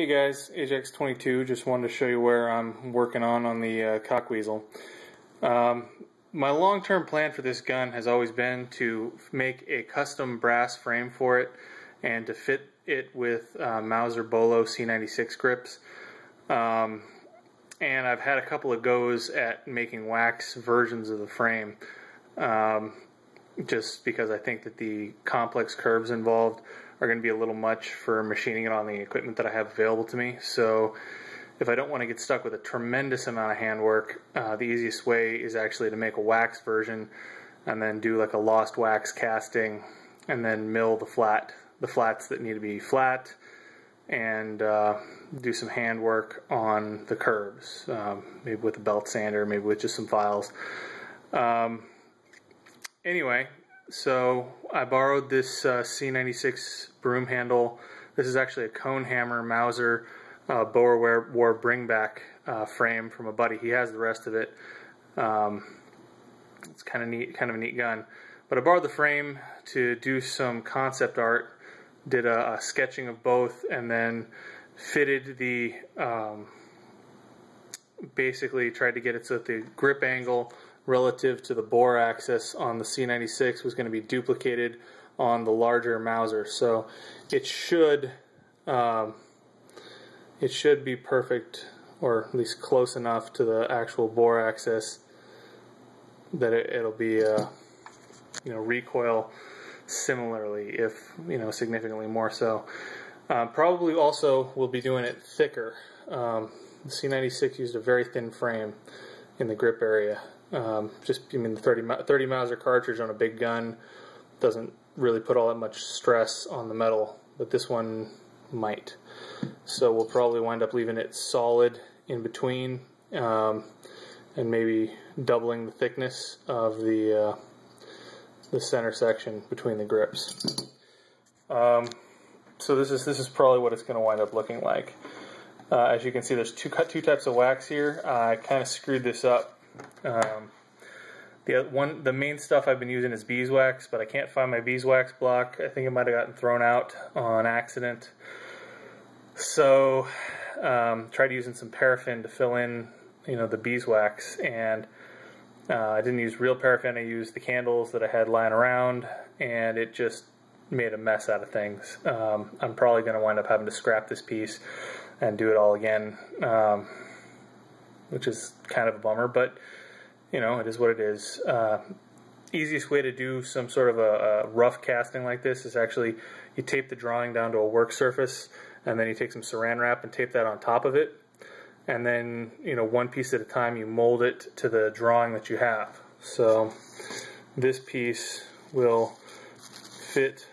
Hey guys, Ajax22, just wanted to show you where I'm working on on the uh, Cockweasle. Um, my long-term plan for this gun has always been to make a custom brass frame for it and to fit it with uh, Mauser Bolo C96 grips. Um, and I've had a couple of goes at making wax versions of the frame um, just because I think that the complex curves involved are going to be a little much for machining it on the equipment that I have available to me. So if I don't want to get stuck with a tremendous amount of handwork, uh, the easiest way is actually to make a wax version and then do like a lost wax casting and then mill the flat, the flats that need to be flat and uh, do some handwork on the curves, um, maybe with a belt sander, maybe with just some files. Um, anyway, so I borrowed this uh, C96 broom handle. This is actually a cone hammer Mauser uh, Boer War bringback uh, frame from a buddy. He has the rest of it. Um, it's kind of neat, kind of a neat gun. But I borrowed the frame to do some concept art. Did a, a sketching of both, and then fitted the. Um, basically, tried to get it so that the grip angle relative to the bore axis on the C96 was going to be duplicated on the larger Mauser. So it should um, it should be perfect or at least close enough to the actual bore axis that it, will be uh, you know recoil similarly if you know significantly more so. Uh, probably also we'll be doing it thicker. Um, the C96 used a very thin frame in the grip area um, just, I mean, the 30, 30 Mauser cartridge on a big gun doesn't really put all that much stress on the metal, but this one might. So we'll probably wind up leaving it solid in between um, and maybe doubling the thickness of the, uh, the center section between the grips. Um, so this is, this is probably what it's going to wind up looking like. Uh, as you can see, there's two, two types of wax here. I kind of screwed this up um, the one, the main stuff I've been using is beeswax, but I can't find my beeswax block. I think it might have gotten thrown out on accident. So, um, tried using some paraffin to fill in, you know, the beeswax, and uh, I didn't use real paraffin. I used the candles that I had lying around, and it just made a mess out of things. Um, I'm probably going to wind up having to scrap this piece and do it all again. Um, which is kind of a bummer, but you know, it is what it is. Uh, easiest way to do some sort of a, a, rough casting like this is actually you tape the drawing down to a work surface and then you take some saran wrap and tape that on top of it. And then you know one piece at a time you mold it to the drawing that you have. So this piece will fit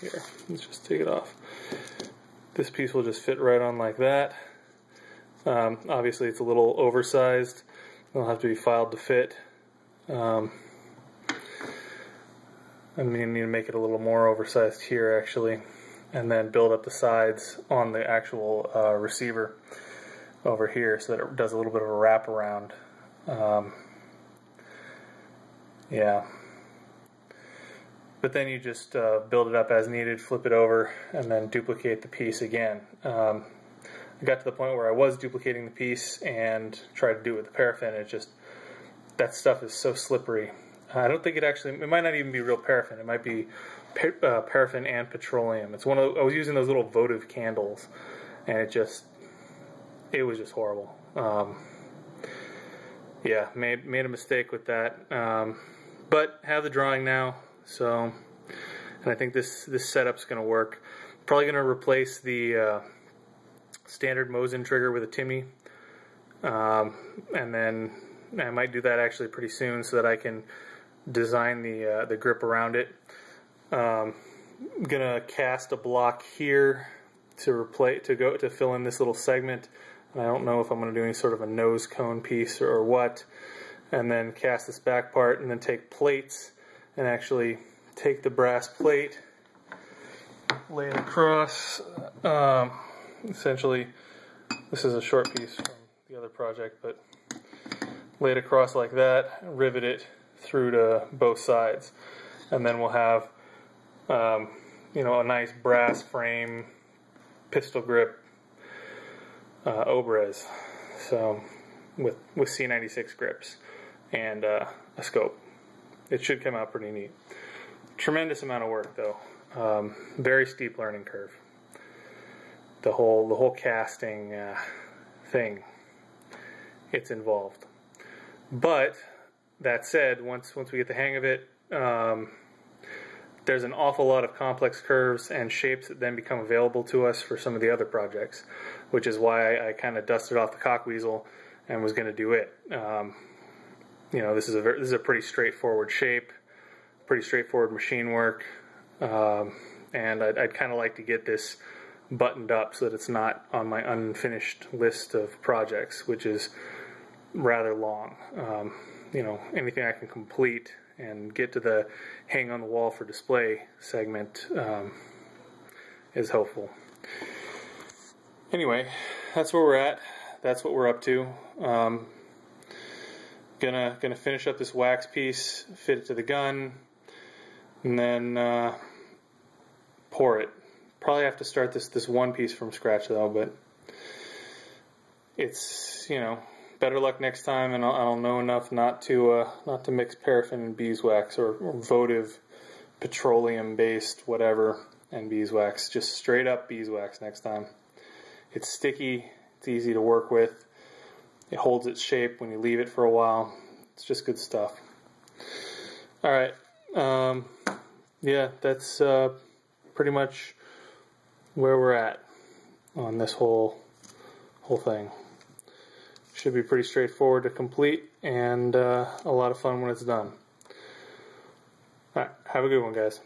here. Let's just take it off. This piece will just fit right on like that um, obviously it's a little oversized. It'll have to be filed to fit. Um, I mean, need to make it a little more oversized here actually and then build up the sides on the actual uh, receiver over here so that it does a little bit of a wraparound. Um, yeah. But then you just uh, build it up as needed, flip it over, and then duplicate the piece again. Um, I got to the point where I was duplicating the piece and tried to do it with the paraffin. It just that stuff is so slippery. I don't think it actually. It might not even be real paraffin. It might be uh, paraffin and petroleum. It's one of. I was using those little votive candles, and it just. It was just horrible. Um, yeah, made made a mistake with that. Um, but have the drawing now, so and I think this this setup's going to work. Probably going to replace the. Uh, standard Mosin trigger with a Timney. Um, and then I might do that actually pretty soon so that I can design the uh, the grip around it. Um, I'm gonna cast a block here to replace to go to fill in this little segment. I don't know if I'm gonna do any sort of a nose cone piece or what. And then cast this back part and then take plates and actually take the brass plate, lay it across. Um, essentially, this is a short piece from the other project, but lay it across like that, rivet it through to both sides, and then we'll have, um, you know, a nice brass frame, pistol grip, uh, Obrez, so with with C96 grips and uh, a scope. It should come out pretty neat. Tremendous amount of work though. Um, very steep learning curve. The whole the whole casting uh, thing. It's involved. But that said, once once we get the hang of it, um, there's an awful lot of complex curves and shapes that then become available to us for some of the other projects, which is why I, I kind of dusted off the Cockweasle and was going to do it. Um, you know, this is a this is a pretty straightforward shape, pretty straightforward machine work, um, and I'd, I'd kind of like to get this buttoned up so that it's not on my unfinished list of projects, which is rather long. Um, you know, anything I can complete and get to the hang on the wall for display segment um, is helpful. Anyway, that's where we're at. That's what we're up to. Um, gonna gonna finish up this wax piece, fit it to the gun, and then uh, pour it. Probably have to start this this one piece from scratch though, but it's you know better luck next time, and I'll, I'll know enough not to uh, not to mix paraffin and beeswax or, or votive petroleum based whatever and beeswax. Just straight up beeswax next time. It's sticky. It's easy to work with. It holds its shape when you leave it for a while. It's just good stuff. All right. Um, yeah, that's uh, pretty much where we're at on this whole whole thing. Should be pretty straightforward to complete and uh, a lot of fun when it's done. Alright, have a good one guys.